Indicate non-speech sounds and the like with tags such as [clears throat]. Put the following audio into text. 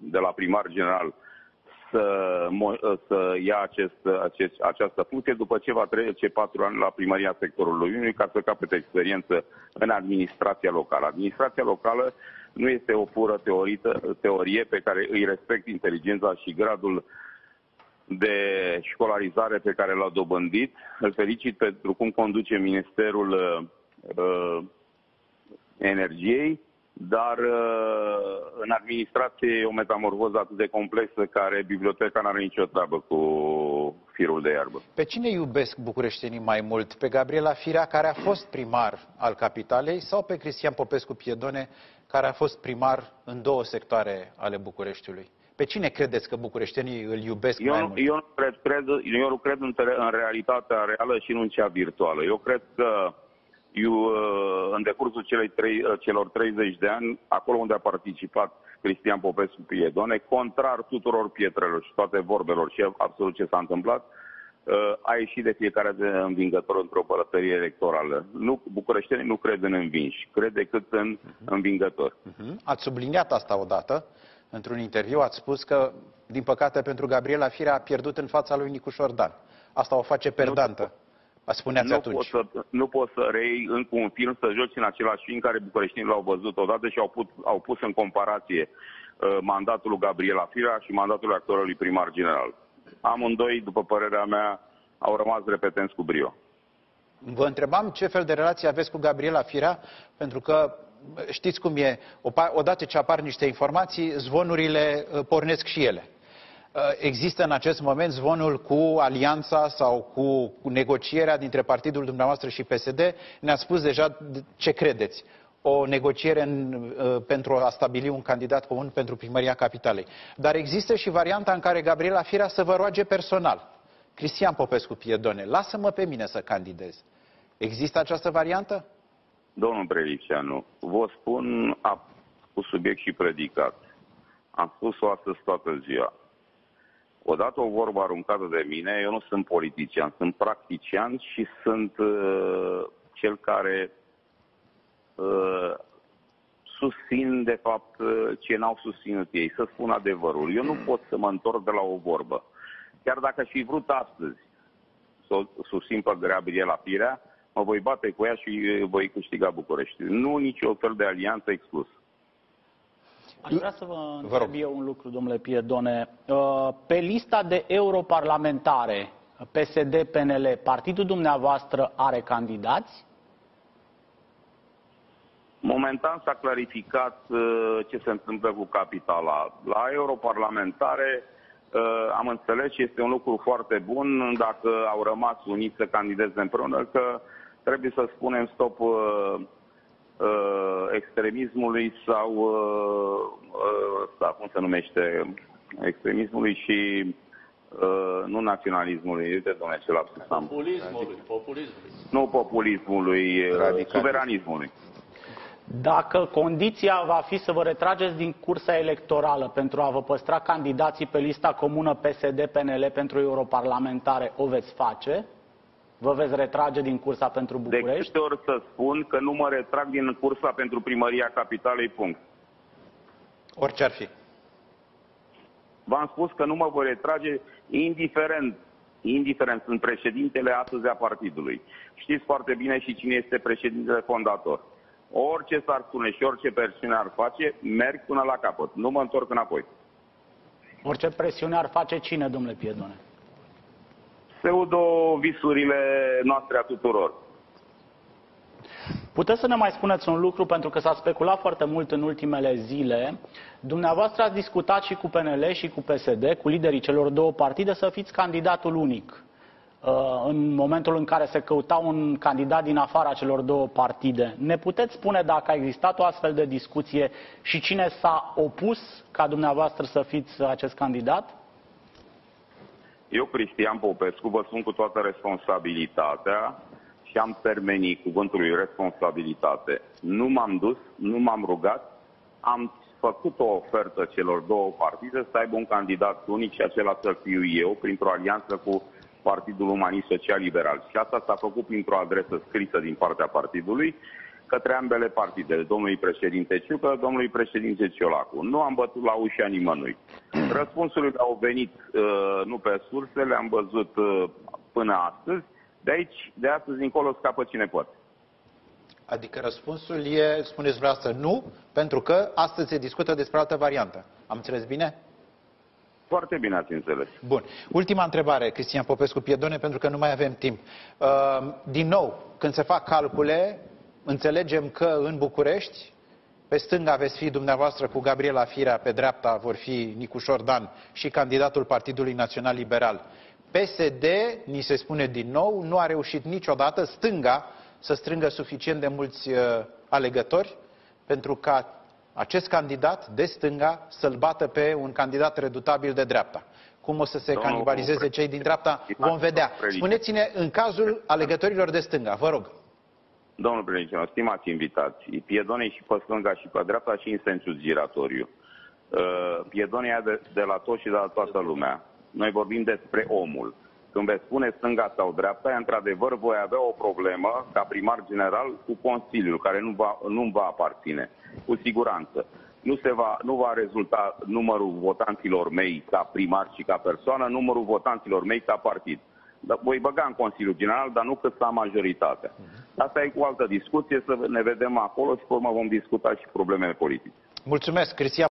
de la primar general să, să ia acest, acest, această funcție după ce va trece patru ani la primăria sectorului 1 ca să capete experiență în administrația locală. Administrația locală nu este o pură teorită, teorie pe care îi respect inteligența și gradul de școlarizare pe care l-a dobândit. Îl felicit pentru cum conduce Ministerul uh, Energiei dar uh, în administrație e o metamorfoză atât de complexă care biblioteca n-are nicio treabă cu firul de iarbă. Pe cine iubesc bucureștenii mai mult? Pe Gabriela Firea, care a fost primar al capitalei, sau pe Cristian Popescu Piedone, care a fost primar în două sectoare ale Bucureștiului? Pe cine credeți că bucureștenii îl iubesc eu mai nu, mult? Eu nu cred, cred, eu nu cred în, în realitatea reală și nu în cea virtuală. Eu cred că eu, uh, în decursul celei trei, uh, celor 30 de ani, acolo unde a participat Cristian Popescu Piedone, contrar tuturor pietrelor și toate vorbelor și absolut ce s-a întâmplat, uh, a ieșit de fiecare de învingător într-o părătărie electorală. Nu, bucureștenii nu cred în învinși, cred decât în uh-huh. învingători. Uh-huh. Ați subliniat asta odată, într-un interviu, ați spus că, din păcate, pentru Gabriela Firea a pierdut în fața lui Nicu Șordan. Asta o face perdantă. Nu, spuneați nu atunci. Poți să, nu poți să rei încă un film, să joci în același film care bucureștinii l-au văzut odată și au, put, au pus în comparație uh, mandatul lui Gabriela Firea și mandatul actorului primar general. Amândoi, după părerea mea, au rămas repetenți cu brio. Vă întrebam ce fel de relație aveți cu Gabriela Firea, pentru că știți cum e, odată ce apar niște informații, zvonurile uh, pornesc și ele. Uh, există în acest moment zvonul cu alianța sau cu, cu negocierea dintre partidul dumneavoastră și PSD. Ne-a spus deja ce credeți. O negociere în, uh, pentru a stabili un candidat comun pentru primăria capitalei. Dar există și varianta în care Gabriela Firea să vă roage personal. Cristian Popescu Piedone, lasă-mă pe mine să candidez. Există această variantă? Domnul Preliceanu, vă spun cu subiect și predicat. Am spus-o astăzi toată ziua Odată o vorbă aruncată de mine, eu nu sunt politician, sunt practician și sunt uh, cel care uh, susțin, de fapt, uh, ce n-au susținut ei, să spun adevărul. Eu nu pot să mă întorc de la o vorbă. Chiar dacă aș fi vrut astăzi să o susțin pe Gabriela Firea, mă voi bate cu ea și voi câștiga București. Nu nicio fel de alianță exclus. Aș vrea să vă întreb eu un lucru, domnule Piedone. Uh, pe lista de europarlamentare PSD-PNL, partidul dumneavoastră are candidați? Momentan s-a clarificat uh, ce se întâmplă cu capitala. La europarlamentare uh, am înțeles și este un lucru foarte bun dacă au rămas uniți să candideze împreună, că trebuie să spunem stop uh, extremismului sau, uh, uh, sau, cum se numește, extremismului și uh, nu naționalismului, uite, domnule, ce lapsus am. Populismului, populismului. Nu populismului, uh, suveranismului. Dacă condiția va fi să vă retrageți din cursa electorală pentru a vă păstra candidații pe lista comună PSD-PNL pentru europarlamentare, o veți face? Vă veți retrage din cursa pentru București? De câte ori să spun că nu mă retrag din cursa pentru primăria capitalei, punct. Orice ar fi. V-am spus că nu mă voi retrage indiferent indiferent, sunt președintele astăzi a partidului. Știți foarte bine și cine este președintele fondator. Orice s-ar spune și orice presiune ar face, merg până la capăt. Nu mă întorc înapoi. Orice presiune ar face cine, domnule Piedone? Pseudo-visurile noastre a tuturor. Puteți să ne mai spuneți un lucru, pentru că s-a speculat foarte mult în ultimele zile. Dumneavoastră ați discutat și cu PNL și cu PSD, cu liderii celor două partide, să fiți candidatul unic. Uh, în momentul în care se căuta un candidat din afara celor două partide. Ne puteți spune dacă a existat o astfel de discuție și cine s-a opus ca dumneavoastră să fiți acest candidat? Eu, Cristian Popescu, vă spun cu toată responsabilitatea și am termenit cuvântului responsabilitate. Nu m-am dus, nu m-am rugat, am făcut o ofertă celor două partide să aibă un candidat unic și acela să fiu eu, printr-o alianță cu Partidul Umanist Social Liberal. Și asta s-a făcut printr-o adresă scrisă din partea partidului, către ambele partide, domnului președinte Ciucă, domnului președinte Ciolacu. Nu am bătut la ușa nimănui. [clears throat] Răspunsurile au venit uh, nu pe surse, le-am văzut uh, până astăzi. De aici, de astăzi încolo, scapă cine poate. Adică răspunsul e, spuneți dumneavoastră, nu, pentru că astăzi se discută despre altă variantă. Am înțeles bine? Foarte bine ați înțeles. Bun. Ultima întrebare, Cristian Popescu Piedone, pentru că nu mai avem timp. Uh, din nou, când se fac calcule, înțelegem că în București, pe stânga veți fi dumneavoastră cu Gabriela Firea, pe dreapta vor fi Nicușor Dan și candidatul Partidului Național Liberal. PSD, ni se spune din nou, nu a reușit niciodată stânga să strângă suficient de mulți uh, alegători pentru ca acest candidat de stânga să-l bată pe un candidat redutabil de dreapta. Cum o să se Domnul canibalizeze cei din dreapta, vom vedea. Spuneți-ne, în cazul alegătorilor de stânga, vă rog. Domnul președinte, stimați invitați, piedonii și pe stânga și pe dreapta și în sensul giratoriu. Uh, Piedonia de, de la toți și de la toată lumea. Noi vorbim despre omul. Când veți spune stânga sau dreapta, într-adevăr voi avea o problemă ca primar general cu Consiliul, care nu va, nu va aparține, cu siguranță. Nu, se va, nu va rezulta numărul votanților mei ca primar și ca persoană, numărul votanților mei ca partid. Dar voi băga în Consiliul General, dar nu cât să am majoritatea. Asta e cu altă discuție, să ne vedem acolo și pe urmă vom discuta și probleme politice. Mulțumesc, Cristian.